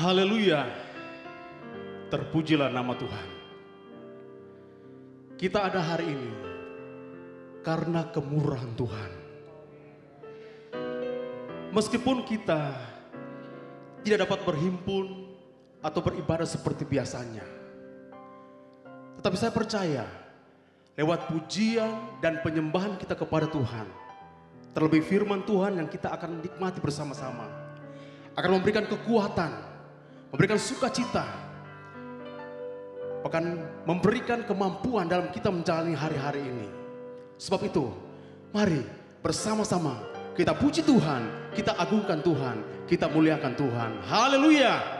Haleluya. Terpujilah nama Tuhan. Kita ada hari ini karena kemurahan Tuhan. Meskipun kita tidak dapat berhimpun atau beribadah seperti biasanya. Tetapi saya percaya lewat pujian dan penyembahan kita kepada Tuhan. Terlebih firman Tuhan yang kita akan nikmati bersama-sama. Akan memberikan kekuatan, memberikan sukacita, bahkan memberikan kemampuan dalam kita menjalani hari-hari ini. Sebab itu, mari bersama-sama kita puji Tuhan, kita agungkan Tuhan, kita muliakan Tuhan. Haleluya!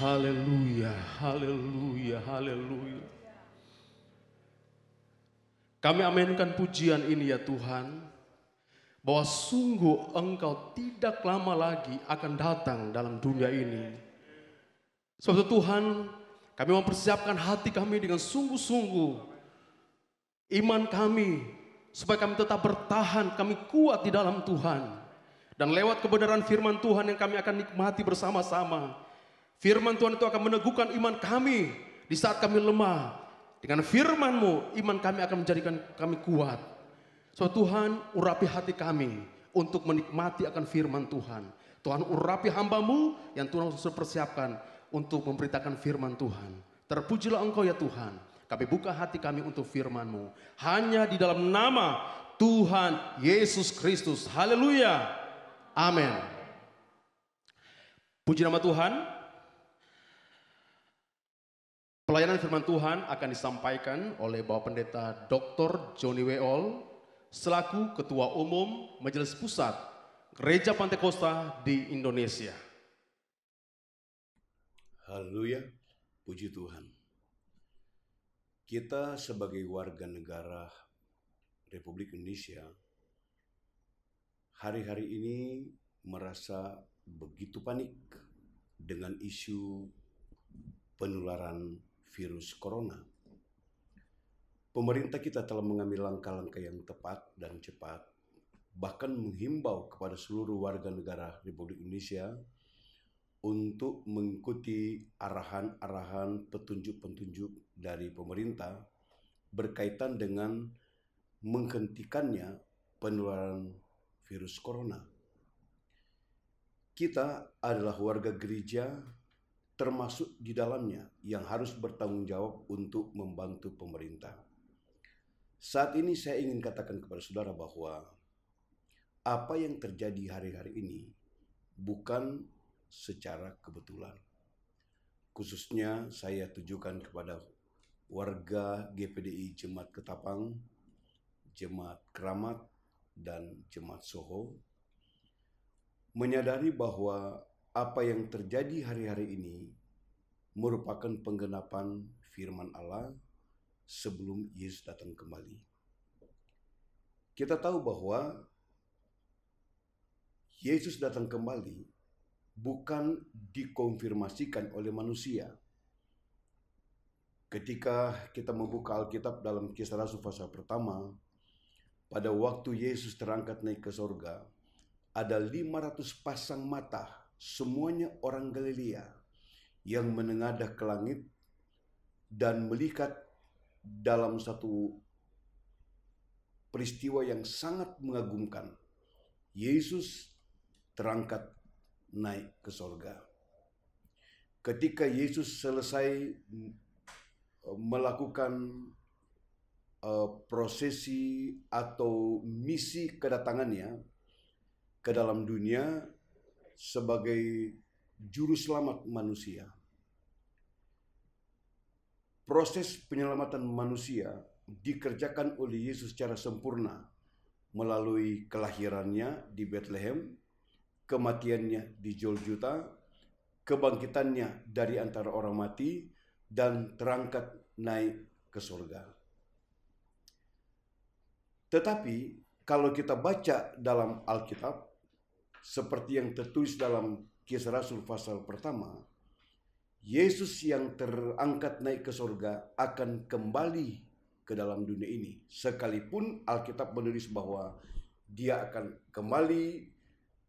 Haleluya, haleluya, haleluya. Kami aminkan pujian ini ya Tuhan, bahwa sungguh Engkau tidak lama lagi akan datang dalam dunia ini. Sebab itu Tuhan, kami mempersiapkan hati kami dengan sungguh-sungguh. Iman kami, supaya kami tetap bertahan, kami kuat di dalam Tuhan. Dan lewat kebenaran firman Tuhan yang kami akan nikmati bersama-sama Firman Tuhan itu akan meneguhkan iman kami di saat kami lemah. Dengan firman-Mu, iman kami akan menjadikan kami kuat. So Tuhan, urapi hati kami untuk menikmati akan firman Tuhan. Tuhan urapi hambamu yang Tuhan sudah persiapkan untuk memberitakan firman Tuhan. Terpujilah Engkau ya Tuhan. Kami buka hati kami untuk firman-Mu. Hanya di dalam nama Tuhan Yesus Kristus. Haleluya. Amin. Puji nama Tuhan. Pelayanan firman Tuhan akan disampaikan oleh Bapak Pendeta Dr. Johnny Weol selaku Ketua Umum Majelis Pusat Gereja Pantai Kosta di Indonesia. Haleluya, puji Tuhan. Kita sebagai warga negara Republik Indonesia hari-hari ini merasa begitu panik dengan isu penularan virus corona. Pemerintah kita telah mengambil langkah-langkah yang tepat dan cepat, bahkan menghimbau kepada seluruh warga negara Republik Indonesia untuk mengikuti arahan-arahan petunjuk-petunjuk dari pemerintah berkaitan dengan menghentikannya penularan virus corona. Kita adalah warga gereja termasuk di dalamnya yang harus bertanggung jawab untuk membantu pemerintah. Saat ini saya ingin katakan kepada saudara bahwa apa yang terjadi hari-hari ini bukan secara kebetulan. Khususnya saya tujukan kepada warga GPDI Jemaat Ketapang, Jemaat Keramat, dan Jemaat Soho menyadari bahwa apa yang terjadi hari-hari ini merupakan penggenapan firman Allah sebelum Yesus datang kembali. Kita tahu bahwa Yesus datang kembali bukan dikonfirmasikan oleh manusia. Ketika kita membuka Alkitab dalam kisah Rasul pasal pertama, pada waktu Yesus terangkat naik ke sorga, ada 500 pasang mata semuanya orang Galilea yang menengadah ke langit dan melihat dalam satu peristiwa yang sangat mengagumkan. Yesus terangkat naik ke sorga. Ketika Yesus selesai melakukan uh, prosesi atau misi kedatangannya ke dalam dunia sebagai juru selamat manusia. Proses penyelamatan manusia dikerjakan oleh Yesus secara sempurna melalui kelahirannya di Bethlehem, kematiannya di Joljuta, kebangkitannya dari antara orang mati, dan terangkat naik ke surga. Tetapi kalau kita baca dalam Alkitab, seperti yang tertulis dalam Kisah Rasul pasal pertama, Yesus yang terangkat naik ke surga akan kembali ke dalam dunia ini. Sekalipun Alkitab menulis bahwa dia akan kembali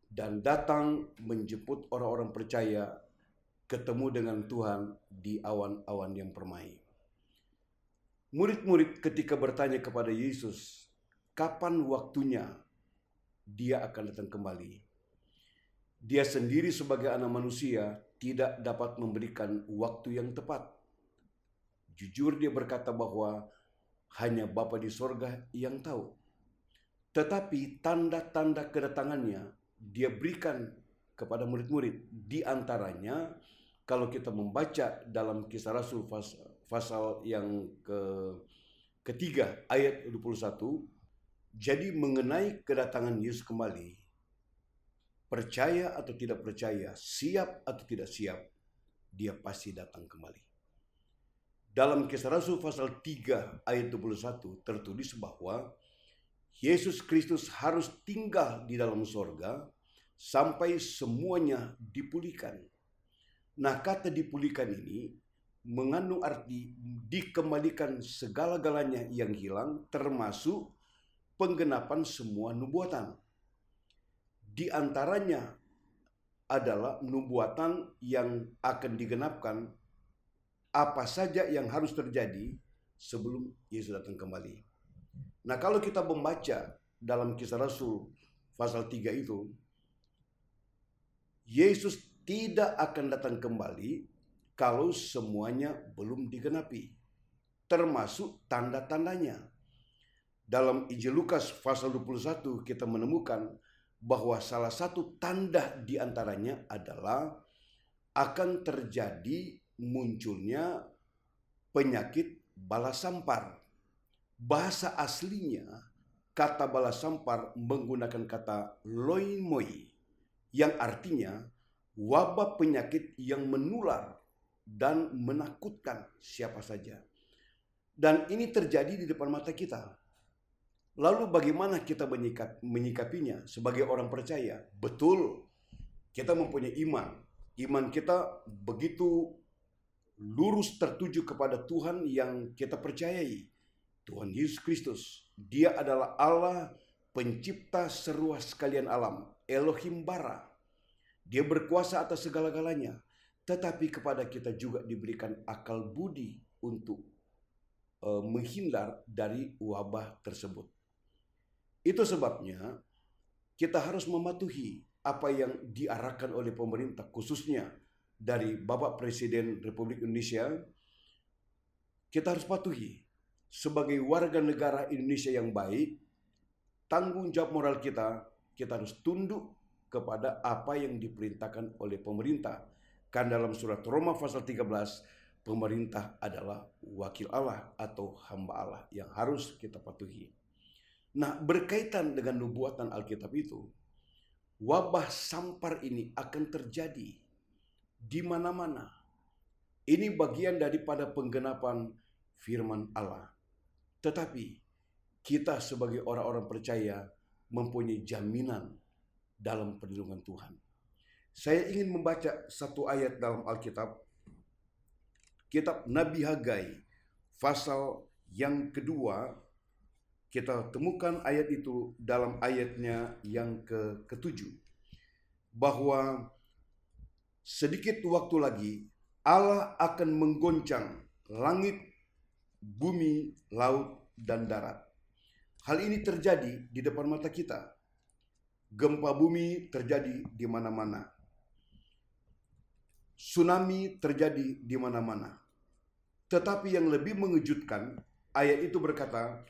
dan datang menjemput orang-orang percaya ketemu dengan Tuhan di awan-awan yang permai. Murid-murid ketika bertanya kepada Yesus, kapan waktunya dia akan datang kembali? Dia sendiri sebagai anak manusia tidak dapat memberikan waktu yang tepat. Jujur dia berkata bahwa hanya Bapa di sorga yang tahu. Tetapi tanda-tanda kedatangannya dia berikan kepada murid-murid. Di antaranya kalau kita membaca dalam kisah Rasul pasal yang ke ketiga ayat 21 jadi mengenai kedatangan Yesus kembali percaya atau tidak percaya siap atau tidak siap dia pasti datang kembali dalam kisah Rasul pasal 3 ayat 21 tertulis bahwa Yesus Kristus harus tinggal di dalam sorga sampai semuanya dipulihkan Nah, kata dipulihkan ini mengandung arti dikembalikan segala-galanya yang hilang termasuk penggenapan semua nubuatan. Di antaranya adalah nubuatan yang akan digenapkan apa saja yang harus terjadi sebelum Yesus datang kembali. Nah, kalau kita membaca dalam kisah Rasul pasal 3 itu Yesus tidak akan datang kembali kalau semuanya belum digenapi, termasuk tanda-tandanya. Dalam Injil Lukas pasal 21 kita menemukan bahwa salah satu tanda di antaranya adalah akan terjadi munculnya penyakit balasampar. Bahasa aslinya kata balasampar menggunakan kata loimoi yang artinya wabah penyakit yang menular dan menakutkan siapa saja. Dan ini terjadi di depan mata kita. Lalu bagaimana kita menyikap, menyikapinya sebagai orang percaya? Betul, kita mempunyai iman. Iman kita begitu lurus tertuju kepada Tuhan yang kita percayai. Tuhan Yesus Kristus. Dia adalah Allah pencipta seruas sekalian alam. Elohim bara dia berkuasa atas segala-galanya, tetapi kepada kita juga diberikan akal budi untuk uh, menghindar dari wabah tersebut. Itu sebabnya kita harus mematuhi apa yang diarahkan oleh pemerintah khususnya dari Bapak Presiden Republik Indonesia. Kita harus patuhi sebagai warga negara Indonesia yang baik, tanggung jawab moral kita, kita harus tunduk kepada apa yang diperintahkan oleh pemerintah. Kan dalam surat Roma pasal 13, pemerintah adalah wakil Allah atau hamba Allah yang harus kita patuhi. Nah, berkaitan dengan nubuatan Alkitab itu, wabah sampar ini akan terjadi di mana-mana. Ini bagian daripada penggenapan firman Allah. Tetapi kita sebagai orang-orang percaya mempunyai jaminan dalam perlindungan Tuhan. Saya ingin membaca satu ayat dalam Alkitab. Kitab Nabi Hagai, pasal yang kedua, kita temukan ayat itu dalam ayatnya yang ke ketujuh. Bahwa sedikit waktu lagi Allah akan menggoncang langit, bumi, laut, dan darat. Hal ini terjadi di depan mata kita gempa bumi terjadi di mana-mana. Tsunami terjadi di mana-mana. Tetapi yang lebih mengejutkan, ayat itu berkata,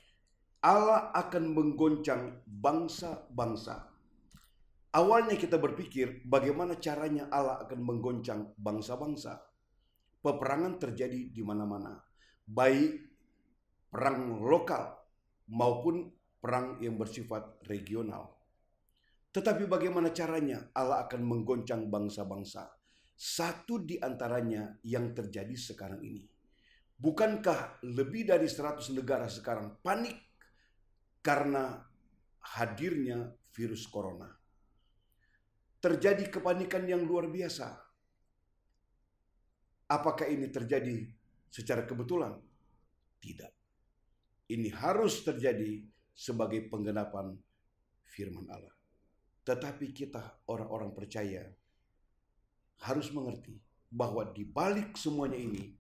Allah akan menggoncang bangsa-bangsa. Awalnya kita berpikir bagaimana caranya Allah akan menggoncang bangsa-bangsa. Peperangan terjadi di mana-mana. Baik perang lokal maupun perang yang bersifat regional. Tetapi bagaimana caranya Allah akan menggoncang bangsa-bangsa? Satu di antaranya yang terjadi sekarang ini. Bukankah lebih dari 100 negara sekarang panik karena hadirnya virus corona? Terjadi kepanikan yang luar biasa. Apakah ini terjadi secara kebetulan? Tidak. Ini harus terjadi sebagai penggenapan firman Allah. Tetapi kita orang-orang percaya harus mengerti bahwa di balik semuanya ini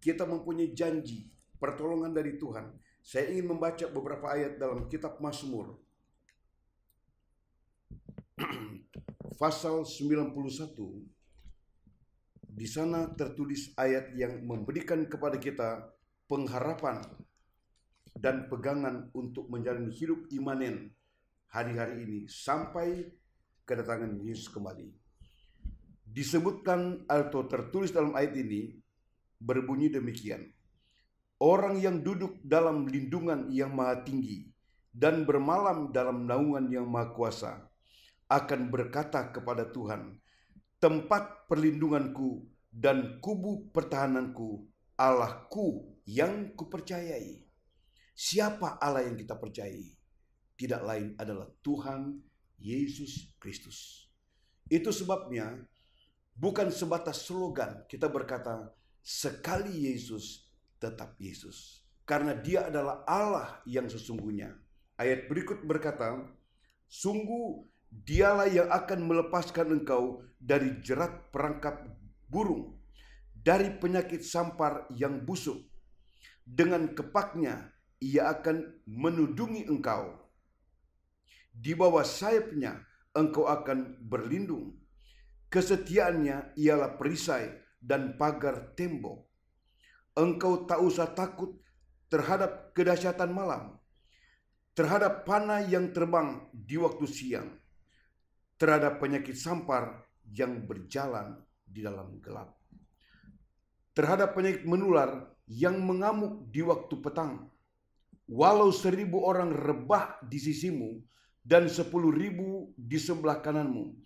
kita mempunyai janji pertolongan dari Tuhan. Saya ingin membaca beberapa ayat dalam kitab Mazmur. Pasal 91 di sana tertulis ayat yang memberikan kepada kita pengharapan dan pegangan untuk menjalani hidup imanen hari-hari ini sampai kedatangan Yesus kembali. Disebutkan atau tertulis dalam ayat ini berbunyi demikian. Orang yang duduk dalam lindungan yang maha tinggi dan bermalam dalam naungan yang maha kuasa akan berkata kepada Tuhan, tempat perlindunganku dan kubu pertahananku, Allahku yang kupercayai. Siapa Allah yang kita percayai? tidak lain adalah Tuhan Yesus Kristus. Itu sebabnya bukan sebatas slogan kita berkata sekali Yesus tetap Yesus. Karena dia adalah Allah yang sesungguhnya. Ayat berikut berkata, Sungguh dialah yang akan melepaskan engkau dari jerat perangkap burung, dari penyakit sampar yang busuk. Dengan kepaknya ia akan menudungi engkau di bawah sayapnya engkau akan berlindung. Kesetiaannya ialah perisai dan pagar tembok. Engkau tak usah takut terhadap kedahsyatan malam, terhadap panah yang terbang di waktu siang, terhadap penyakit sampar yang berjalan di dalam gelap, terhadap penyakit menular yang mengamuk di waktu petang. Walau seribu orang rebah di sisimu, dan sepuluh ribu di sebelah kananmu,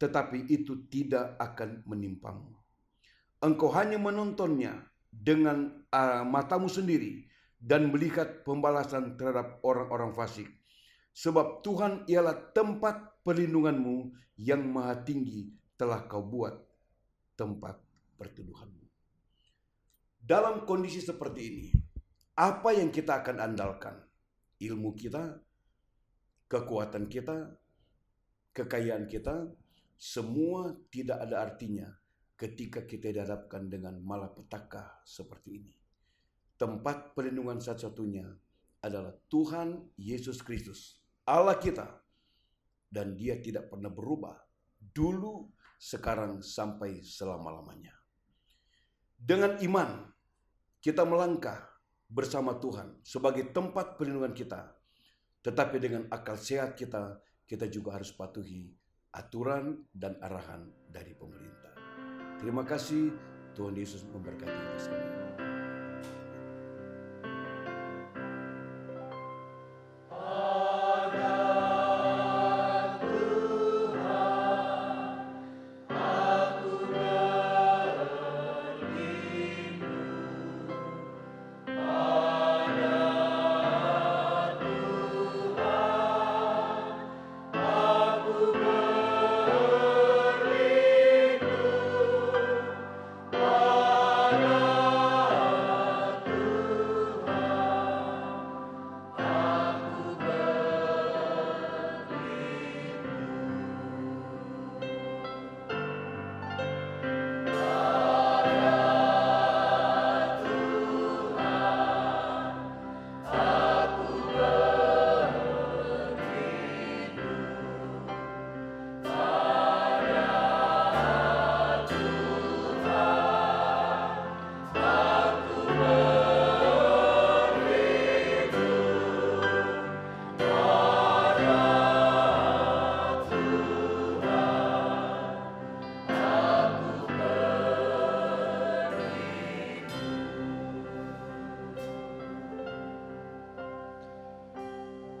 tetapi itu tidak akan menimpamu. Engkau hanya menontonnya dengan uh, matamu sendiri dan melihat pembalasan terhadap orang-orang fasik. Sebab Tuhan ialah tempat perlindunganmu yang maha tinggi telah kau buat tempat perteduhanmu. Dalam kondisi seperti ini, apa yang kita akan andalkan? Ilmu kita, kekuatan kita, kekayaan kita, semua tidak ada artinya ketika kita dihadapkan dengan malapetaka seperti ini. Tempat perlindungan satu-satunya adalah Tuhan Yesus Kristus, Allah kita. Dan dia tidak pernah berubah. Dulu, sekarang, sampai selama-lamanya. Dengan iman, kita melangkah bersama Tuhan sebagai tempat perlindungan kita tetapi dengan akal sehat kita, kita juga harus patuhi aturan dan arahan dari pemerintah. Terima kasih, Tuhan Yesus memberkati kita semua.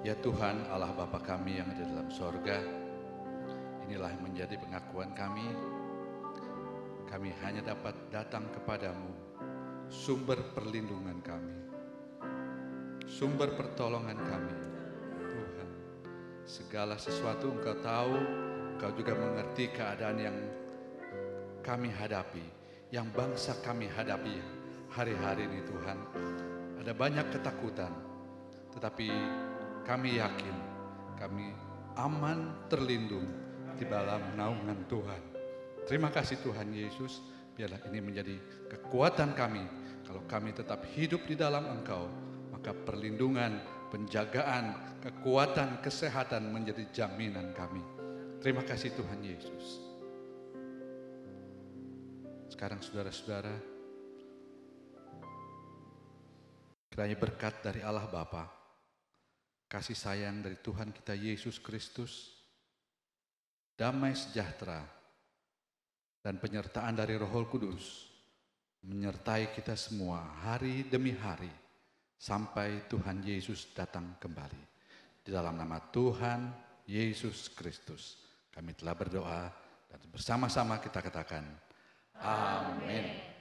Ya Tuhan Allah Bapa kami yang ada dalam sorga, inilah yang menjadi pengakuan kami. Kami hanya dapat datang kepadamu, sumber perlindungan kami, sumber pertolongan kami. Tuhan, segala sesuatu Engkau tahu, Engkau juga mengerti keadaan yang kami hadapi, yang bangsa kami hadapi hari-hari ini Tuhan. Ada banyak ketakutan, tetapi kami yakin kami aman terlindung di dalam naungan Tuhan. Terima kasih Tuhan Yesus, biarlah ini menjadi kekuatan kami. Kalau kami tetap hidup di dalam Engkau, maka perlindungan, penjagaan, kekuatan, kesehatan menjadi jaminan kami. Terima kasih Tuhan Yesus. Sekarang saudara-saudara, kiranya berkat dari Allah Bapa, kasih sayang dari Tuhan kita Yesus Kristus, damai sejahtera, dan penyertaan dari Roh Kudus menyertai kita semua hari demi hari sampai Tuhan Yesus datang kembali. Di dalam nama Tuhan Yesus Kristus, kami telah berdoa dan bersama-sama kita katakan, Amin.